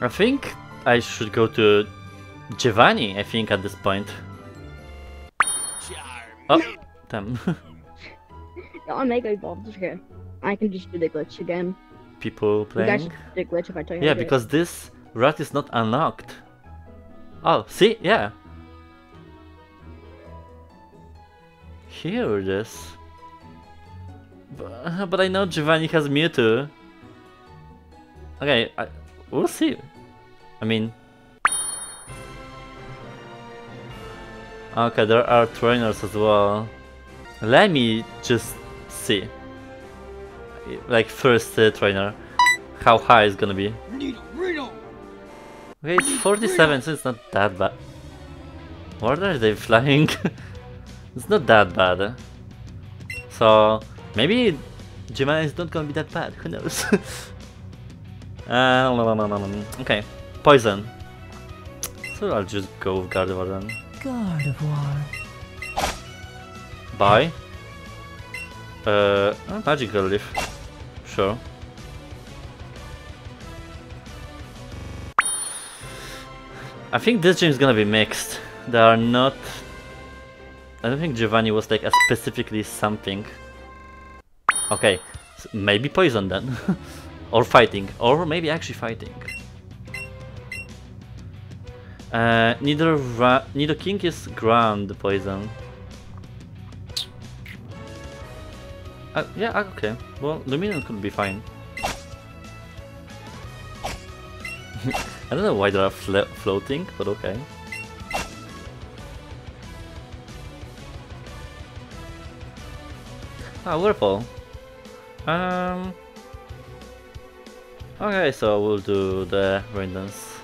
I think I should go to Giovanni, I think, at this point. Oh, damn. The Omega Evolved is here. I can just do the glitch again. People You guys playing. should do the glitch if I tell you Yeah, how to do it. because this rat is not unlocked. Oh, see? Yeah. Here it is. But, but I know Giovanni has Mewtwo. Okay, I, we'll see. I mean... Okay, there are trainers as well. Let me just see. Like first uh, trainer. How high is gonna be. Okay, it's 47, so it's not that bad. What are they flying? it's not that bad. So, maybe Gemini is not gonna be that bad, who knows? uh, no, no, no, no, no. Okay, poison. So I'll just go with Gardevoir then. Gardevoir. Bye. Uh, magical leaf. Sure. I think this gym is gonna be mixed. There are not. I don't think Giovanni was like a specifically something. Okay, s- maybe poison then, or fighting, or maybe actually fighting. Uh, neither Nidoking is ground poison. Uh, yeah, uh, okay. Well, Lumineon could be fine. I don't know why they are flo floating, but okay. Ah, Whirlpool. Um. Okay, so we'll do the rain dance.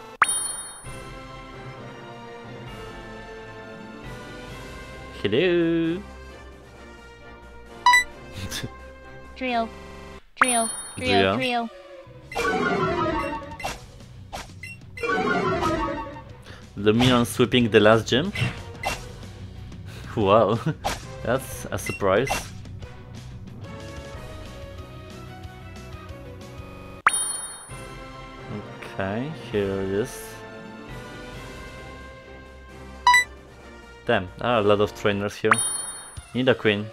Hello. Trio. Trio. Trio. Trio. Trio. Lumineon sweeping the last gym? Wow, that's a surprise. Okay, here it is. Damn, there are a lot of trainers here. Nidoqueen.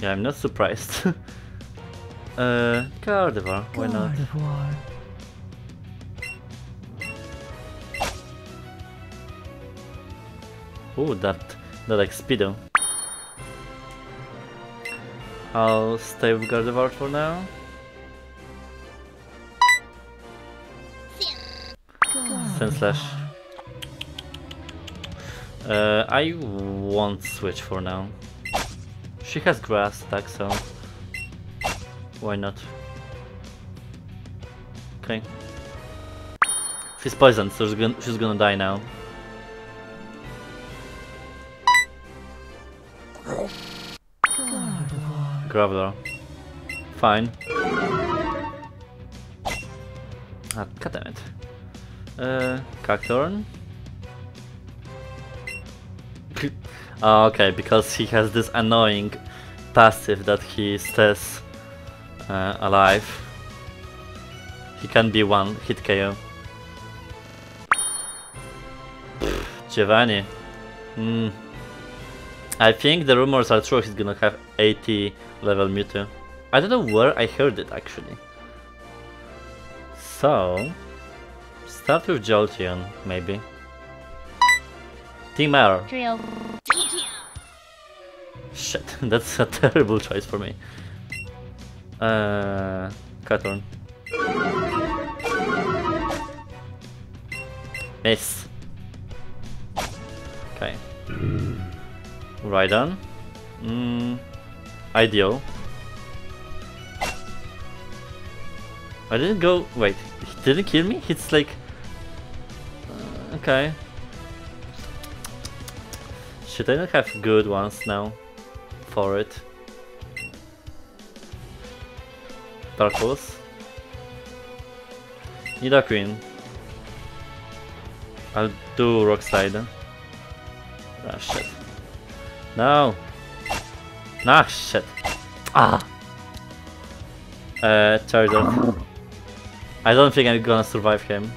Yeah, I'm not surprised. uh, Gardevoir, why not? Gardevoir. Ooh, that, that like speedo. I'll stay with Gardevoir for now. Sandslash. Uh, I won't switch for now. She has grass attack, so why not? Okay. She's poisoned, so she's gonna, she's gonna die now. Graveler. Fine. Ah, god damn it. Uh, Cacturne. oh, okay, because he has this annoying passive that he stays uh, alive. He can be one hit KO. Giovanni. Hmm. I think the rumors are true, he's gonna have 80 level Mewtwo. I don't know where I heard it actually. So, start with Jolteon, maybe. Team. Trio. Shit, that's a terrible choice for me. Uh, Cutthorn. Miss. Okay. Rhydon. Mm, ideal. I didn't go. Wait, he didn't kill me? It's like. Uh, okay. Should I not have good ones now for it? Dark Horse. Queen. I'll do Rock Slide. Ah shit. No! Nah shit. Ah! Uh. I don't think I'm gonna survive him.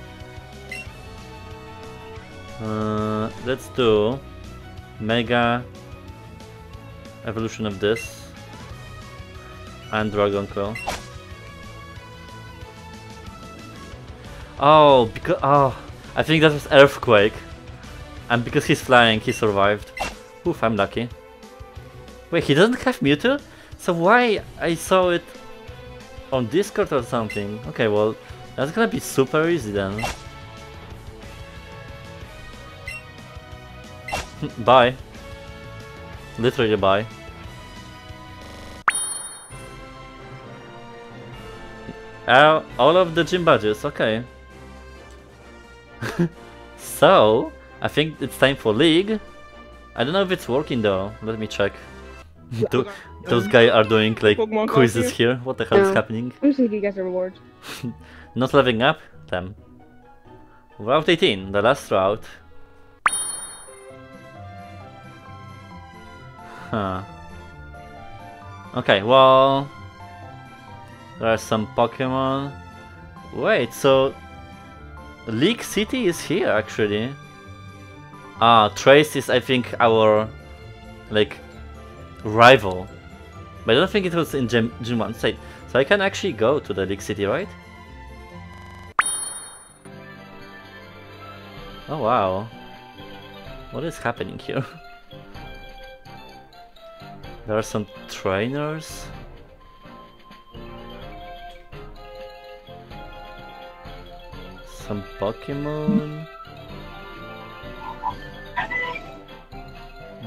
Uh, let's do Mega evolution of this and Dragon Claw. Oh, because oh, I think that was Earthquake, and because he's flying, he survived. Oof, I'm lucky. Wait, he doesn't have Mewtwo? So why I saw it on Discord or something? Okay, well, that's gonna be super easy then. bye. Literally bye. Uh, all of the gym badges, okay. so, I think it's time for League. I don't know if it's working though, let me check. Tho- those guys are doing like Pokemon quizzes coffee. here, what the hell is happening? I'm just gonna give you guys a reward. Not leveling up? Them. Route 18, the last route. Huh. Okay, well... There are some Pokemon. Wait, so... League City is here actually. Ah, Trace is I think our... Like... Rival. But I don't think it was in Gym, Gym 1 state. So I can actually go to the League City, right? Oh wow. What is happening here? there are some trainers. Some Pokemon.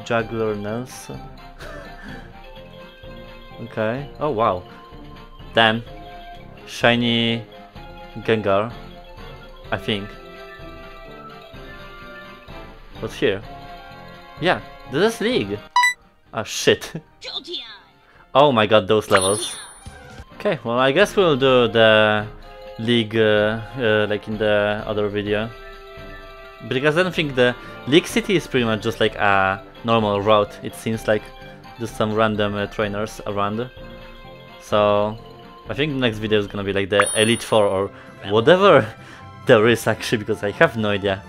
Juggler Nelson. okay. Oh wow. Damn. Shiny Gengar. I think. What's here? Yeah, this is League. Ah shit. oh my god, those levels. Okay, well I guess we'll do the League uh, uh, like in the other video. Because I don't think the League City is pretty much just like a normal route. It seems like just some random uh, trainers around. So I think the next video is gonna be like the Elite Four or whatever there is actually because I have no idea.